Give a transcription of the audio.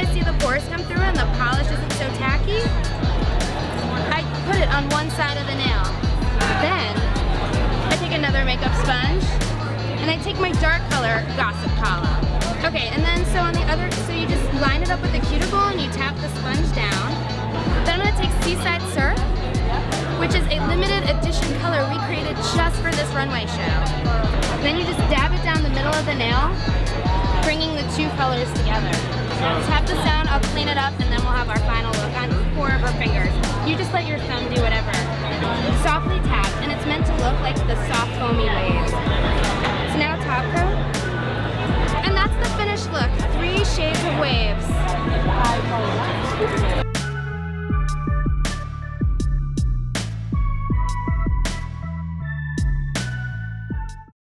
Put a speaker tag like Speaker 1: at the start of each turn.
Speaker 1: I see the pores come through and the polish isn't so tacky, I put it on one side of the nail. Then, I take another makeup sponge, and I take my dark color Gossip Kala. Okay, and then so on the other, so you just line it up with the cuticle and you tap the sponge down. Then I'm gonna take Seaside Surf, which is a limited edition color we created just for this runway show. Then you just dab it down the middle of the nail, bringing the two colors together tap this down, I'll clean it up, and then we'll have our final look on four of our fingers. You just let your thumb do whatever. Softly tap, and it's meant to look like the soft foamy waves. So now top coat. And that's the finished look, three shades of wave.